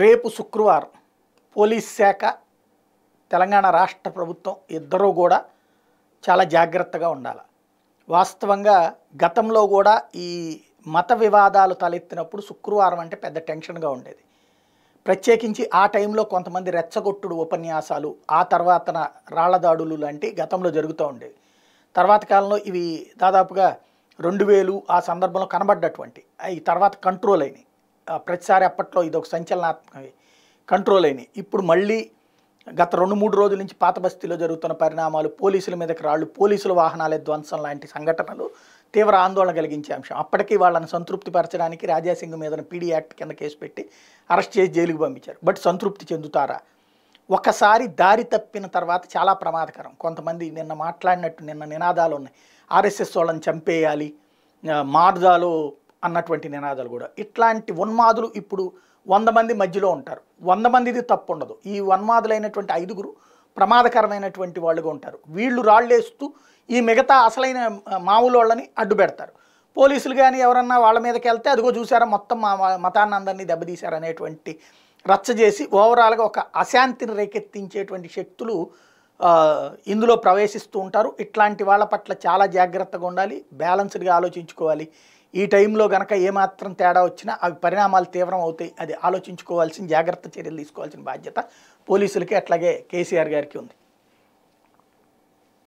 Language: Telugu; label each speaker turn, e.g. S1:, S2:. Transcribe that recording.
S1: రేపు శుక్రవారం పోలీస్ శాఖ తెలంగాణ రాష్ట్ర ప్రభుత్వం ఇద్దరూ కూడా చాలా జాగ్రత్తగా ఉండాలి. వాస్తవంగా గతంలో కూడా ఈ మత వివాదాలు తలెత్తినప్పుడు శుక్రవారం అంటే పెద్ద టెన్షన్గా ఉండేది. ప్రత్యేకించి ఆ టైంలో కొంతమంది రెచ్చగొట్టుడు ఉపన్యాసాలు ఆ తర్వాతన రాళ్ళదాడులు లాంటి గతంలో జరుగుతూ ఉండేవి. తర్వాత కాలంలో ఇవి దాదాపుగా రెండు వేలు ఆ సందర్భంలో కనబడ్డటువంటి ఈ తర్వాత కంట్రోల్ అయినాయి. ప్రతిసారి అప్పట్లో ఇది ఒక సంచలనాత్మక కంట్రోల్ అయినాయి. ఇప్పుడు మళ్ళీ గత రెండు మూడు రోజుల నుంచి పాత బస్తీలో జరుగుతున్న పరిణామాలు పోలీసుల మీదకి రాళ్ళు పోలీసుల వాహనాల ధ్వంసం లాంటి సంఘటనలు తీవ్ర ఆందోళన కలిగించే అంశం. అప్పటికీ వాళ్ళని సంతృప్తిపరచడానికి రాజాసింగ్ మీద పీడీ యాక్ట్ కింద కేసు పెట్టి అరెస్ట్ చేసి జైలుకు పంపించారు. బట్ సంతృప్తి చెందుతారా? ఒకసారి దారి తప్పిన తర్వాత చాలా ప్రమాదకరం. కొంతమంది నిన్న మాట్లాడినట్టు నిన్న నినాదాలు ఉన్నాయి. ఆర్ఎస్ఎస్ వాళ్ళని చంపేయాలి. మార్దాలో అన్నటువంటి నినాదాలు కూడా. ఇట్లాంటి ఉన్మాదులు ఇప్పుడు వంద మంది మధ్యలో ఉంటారు. వంద మందిది తప్పు ఉండదు ఈ ఉన్మాదులైనటువంటి ఐదుగురు ప్రమాదకరమైనటువంటి వాళ్ళుగా ఉంటారు. వీళ్ళు రాళ్ళేస్తూ ఈ మిగతా అసలైన మామూలు వాళ్ళని అడ్డు పెడతారు. పోలీసులు కానీ ఎవరన్నా వాళ్ళ మీదకి వెళ్తే అదిగో చూసారా మొత్తం మా మా మతాన్ని అందరినీ దెబ్బతీశారనేటువంటి రచ్చ చేసి ఓవరాల్గా ఒక అశాంతిని రేకెత్తించేటువంటి శక్తులు ఇందులో ప్రవేశిస్తూ ఉంటారు. ఇట్లాంటి వాళ్ళ పట్ల చాలా జాగ్రత్తగా ఉండాలి. బ్యాలెన్స్డ్గా ఆలోచించుకోవాలి. ఈ టైంలో గనక ఏమాత్రం తేడా వచ్చినా అవి పరిణామాలు తీవ్రం అవుతాయి అది ఆలోచించుకోవాల్సిన జాగ్రత్త చర్యలు తీసుకోవాల్సిన బాధ్యత పోలీసులకి అట్లాగే కేసీఆర్ గారికి ఉంది.